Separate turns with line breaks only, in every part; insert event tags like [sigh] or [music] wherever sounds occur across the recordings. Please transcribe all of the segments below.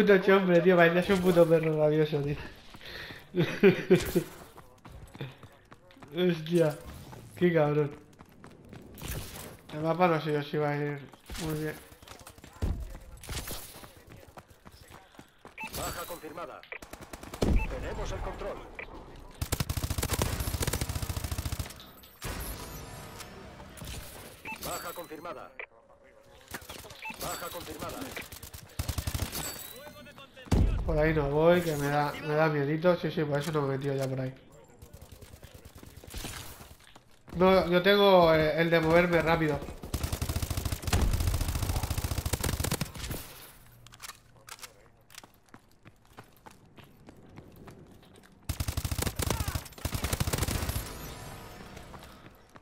Puto chombre, tío, parecías un puto perro rabioso, tío. [laughs] Hostia, qué cabrón. El mapa no sé yo si va a ir muy bien.
Baja confirmada. Tenemos el control. Baja confirmada. Baja confirmada.
Por ahí no voy, que me da, me da miedito. Sí, sí, por eso no me he metido ya por ahí. No, yo tengo eh, el de moverme rápido.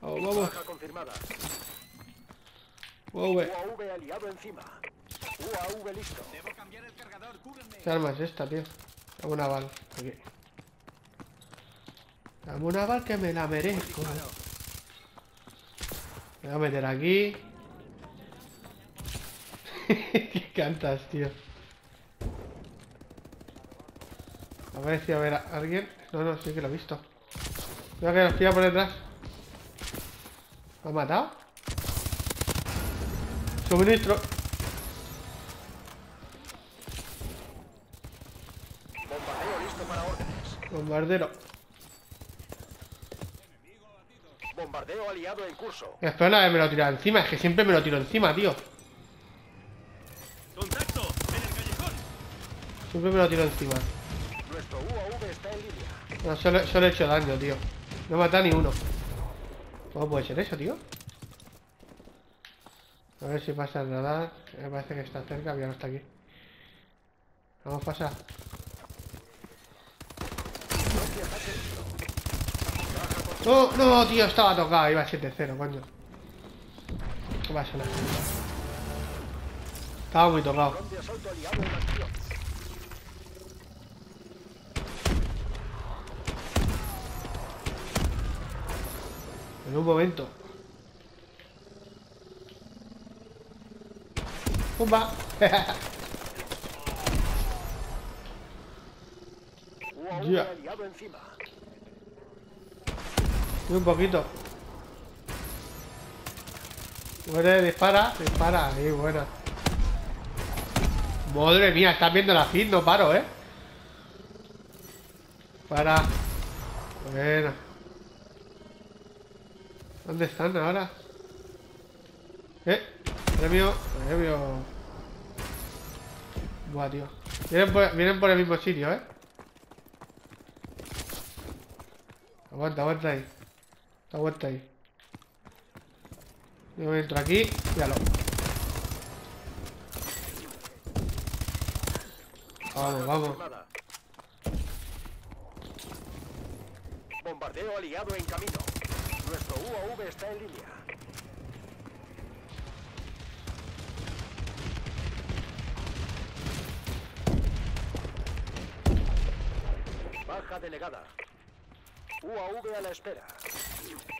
Vamos,
confirmada.
Ve.
UAV aliado encima. UAV listo.
¿Qué arma es esta, tío? Dame una bal. Aquí. Dame una bal que me la merezco. Me voy a meter aquí. [laughs] ¿Qué cantas, tío? A ver si a alguien. No, no, sí que lo he visto. Mira que nos pilla por detrás. ¿Me ha matado? Suministro. Bombardero.
Bombardeo aliado en curso.
Espero no haberme lo tirado encima. Es que siempre me lo tiro encima, tío.
¡Contacto! ¡En el callejón!
Siempre me lo tiro encima.
Nuestro UAV está en línea.
No, solo, solo he hecho daño, tío. No he matado ni uno. ¿Cómo puede ser eso, tío? A ver si pasa el radar. Me parece que está cerca, ya no está aquí. Vamos a pasar. No, no, tío, estaba tocado. Iba 7-0, coño. ¿Qué pasa? Nada. Estaba muy tocado.
En
un momento. ¡Pumba! [laughs]
Encima.
Y un poquito. Muere, dispara, dispara. Ahí, buena. Madre mía, estás viendo la feed, no paro, ¿eh? Para. Bueno. ¿Dónde están ahora? ¿Eh? Premio, premio. Buah, tío. Vienen por, vienen por el mismo sitio, ¿eh? Aguanta, aguanta ahí. Aguanta ahí. Yo entro aquí, míralo. Vamos, vamos.
Bombardeo aliado en camino. Nuestro UAV está en línea. Baja delegada. UAV a la espera.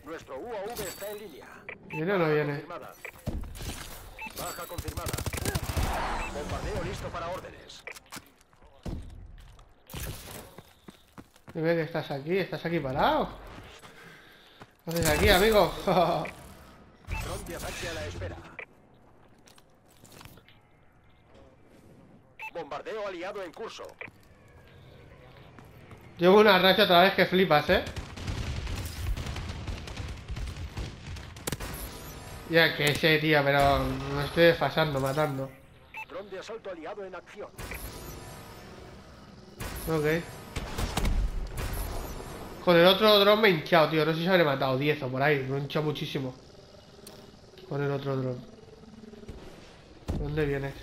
Nuestro UAV está en línea.
¿Viene o no viene?
Confirmada. Baja confirmada. Bombardeo listo para órdenes.
Dime que estás aquí, estás aquí parado. ¿Qué haces aquí, amigo? [laughs]
De ataque a la espera. Bombardeo aliado en curso.
Llevo una racha otra vez que flipas, ¿eh? Ya que sé, tío, pero me estoy desfasando, matando.
Dron de asalto aliado en acción.
Ok. Con el otro dron me he hinchado, tío. No sé si habré matado 10 o por ahí. Me he hinchado muchísimo. Con el otro dron. ¿Dónde vienes?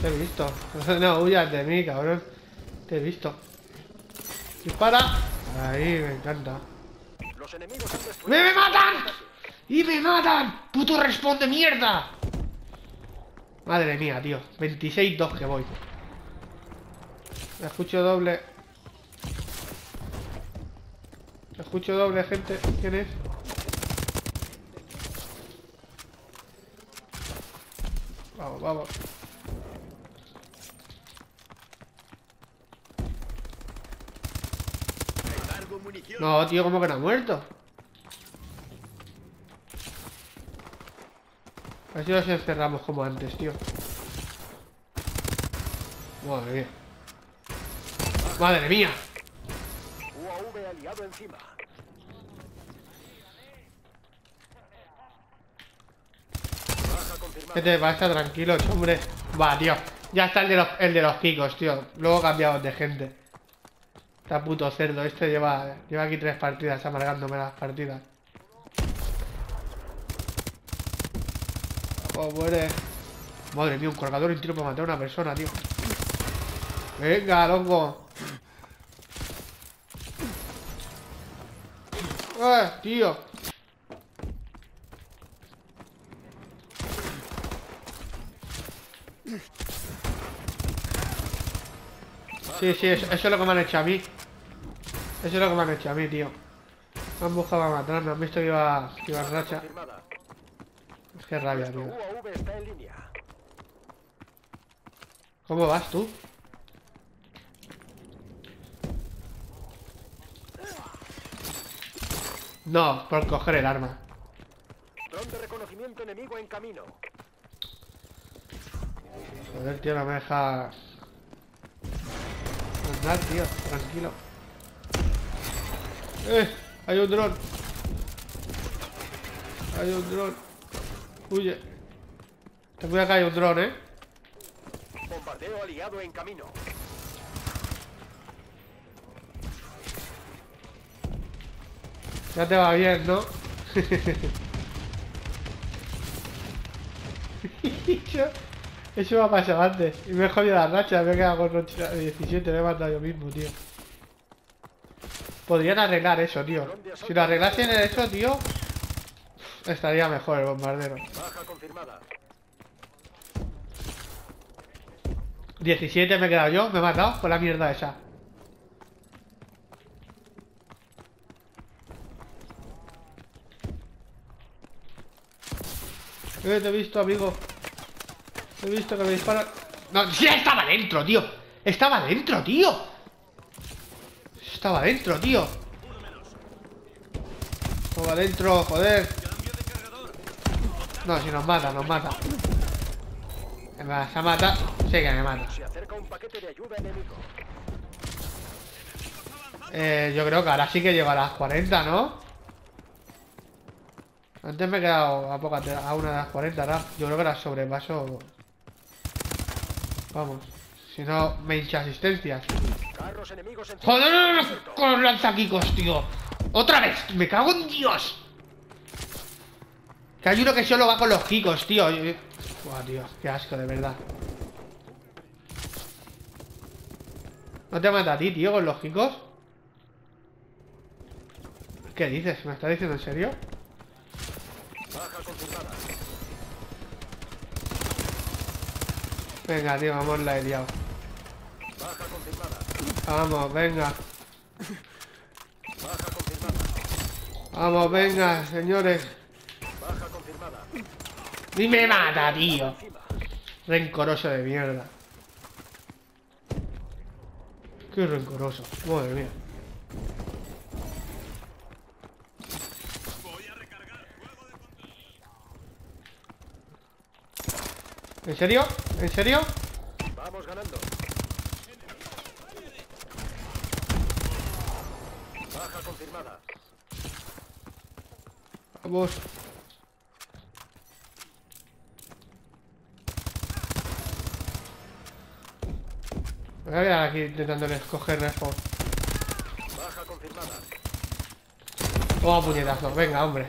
Te he visto. [laughs] No huyas de mí, cabrón. Te he visto. Dispara. Ahí, me encanta.
Los enemigos han destruido.
¡Me, me matan! ¡Y me matan! ¡Puto responde mierda! Madre mía, tío. 26-2 que voy. Me Escucho doble. Escucho doble, gente. ¿Quién es? Vamos, vamos. No, tío, ¿cómo que no ha muerto? A ver si nos encerramos como antes, tío. Madre mía. Madre mía.
UAV aliado encima.
¿Qué te pasa? Tranquilo, hombre. Va, tío. Ya está el de los, el de los kikos, tío. Luego cambiamos de gente. Está puto cerdo. Este lleva, lleva aquí tres partidas amargándome las partidas. Oh, muere. Madre mía, un cargador y un tiro para matar a una persona, tío. Venga, loco. Eh, tío. Sí, sí, eso, es lo que me han hecho a mí. Eso es lo que me han hecho a mí, tío. Me han buscado a matarme, han visto que iba, que iba racha. Que rabia, tío. ¿Cómo vas tú? No, por coger el arma.
Dron de reconocimiento enemigo en camino.
Joder, tío, no me deja... Andar, tío, tranquilo. ¡Eh! Hay un dron. Hay un dron. Huye. Ten cuidado que hay un dron, ¿eh?
Bombardeo aliado en camino.
Ya te va bien, ¿no? [laughs] eso, me ha pasado antes. Y me he jodido la racha. Me he quedado con 8 17. Me he matado yo mismo, tío. Podrían arreglar eso, tío. Si lo arreglasen eso, tío. Estaría mejor el bombardero.
Baja confirmada.
17 me he quedado yo. Me he matado con la mierda esa. Eh, te he visto, amigo. Te he visto que me disparan. No, sí, estaba dentro, tío. Estaba dentro, tío. Estaba dentro, tío. Estaba dentro, joder. No, si nos mata, nos mata. Me vas a matar. Sí que me mata. Eh, yo creo que ahora sí que llego a las 40, ¿no? Antes me he quedado a, poca, a una de las 40, ahora yo creo que las sobrepaso. Vamos. Si no, me hincha asistencias. ¡Joder! Con los lanzaquicos, tío. ¡Otra vez! ¡Me cago en Dios! Que hay que solo va con los kikos, tío. Buah, tío, qué asco, de verdad. ¿No te mata a ti, tío, con los kikos? ¿Qué dices? ¿Me estás diciendo en serio? Venga, tío, vamos, la he liado. Vamos, venga. Vamos, venga, señores. Ni me mata, tío. Rencoroso de mierda. Qué rencoroso. Madre mía. ¿En serio? ¿En serio?
Vamos ganando. Baja confirmada.
Vamos. Voy a quedar aquí intentando escoger respawn.
Baja confirmada.
Toma puñetazo. Venga, hombre.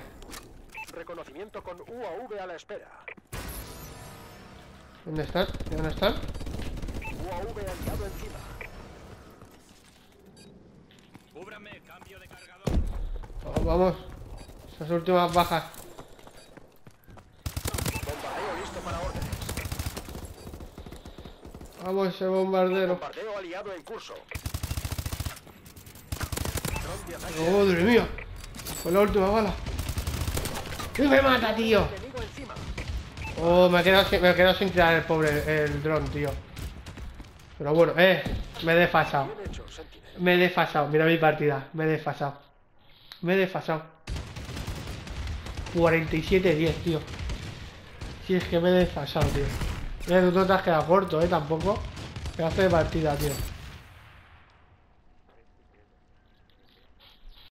Reconocimiento con UAV a la espera.
¿Dónde están? ¿Dónde están?
UAV aliado encima.
Cúbrame, cambio de cargador.
Oh, vamos. Esas últimas bajas.
Bombardeo listo para órdenes.
Vamos, ese bombardero.
Bombardeo aliado en curso.
Madre mía. Con la última bala. ¡Y me mata, tío! Oh, me he quedado sin, me he quedado sin tirar el pobre el dron, tío. Pero bueno, eh, me he desfasado. Me he desfasado, mira mi partida, me he desfasado. Me he desfasado. 47-10, tío. Si es que me he desfasado, tío. Mira, tú te has quedado corto, eh, tampoco. Pedazo de partida, tío.